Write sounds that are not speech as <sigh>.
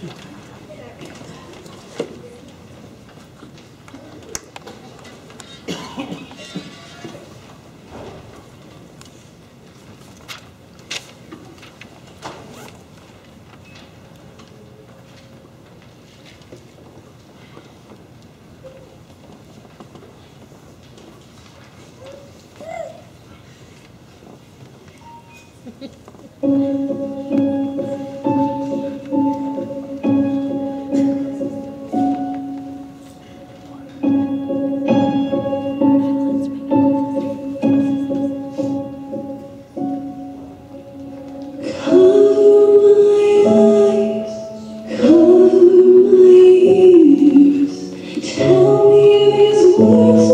Tell <laughs> me